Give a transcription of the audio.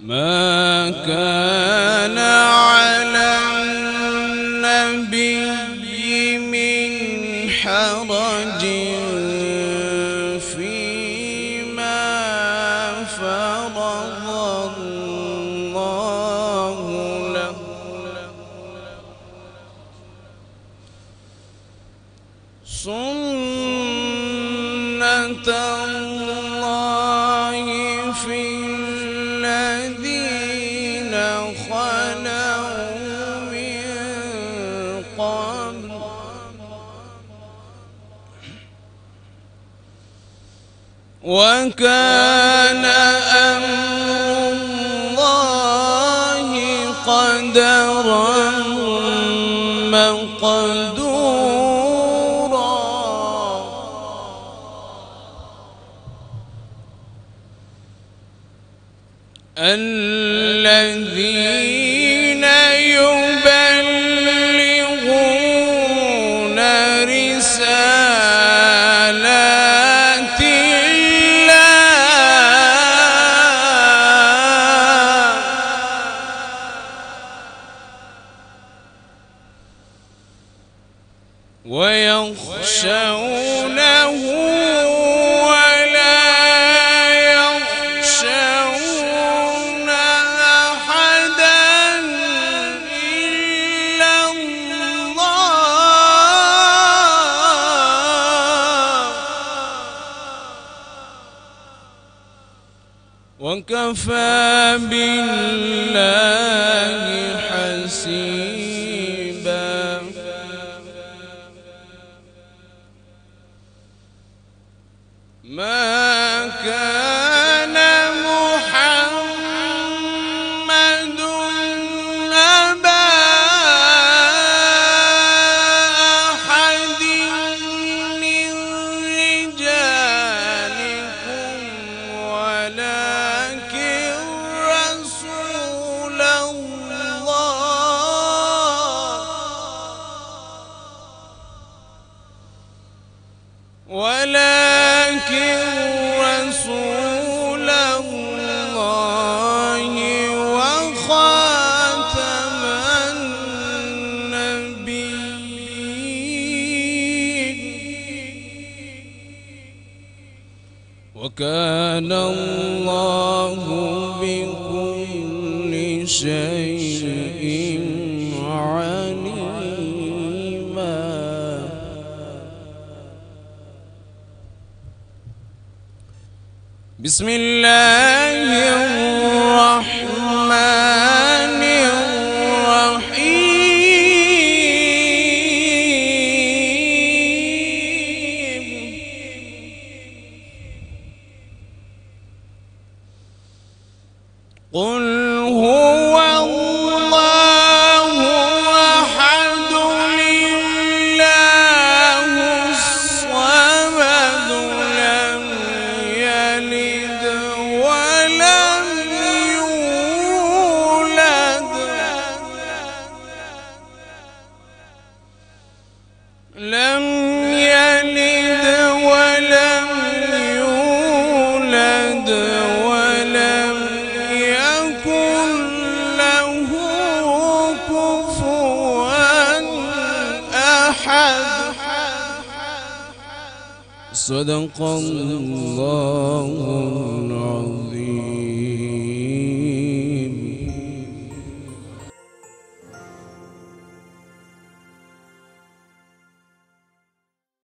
ما كان على النبي من حرج فيما فرض الله له. سنة الله قبل وكان أمر الله قدرا مقدورا. الذين ويخشونه ولا يخشون أحدا إلا الله. وكفى بالله ما كان محمد أبا أحد من رجالكم ولكن رسول الله. ولكن وكان الله بكل شيء عليما. بسم الله الرحمن قل هو الله أحد لله الصمد لم يلد ولم يولد. لم يلد ولم يولد. أحد صدق الله العظيم.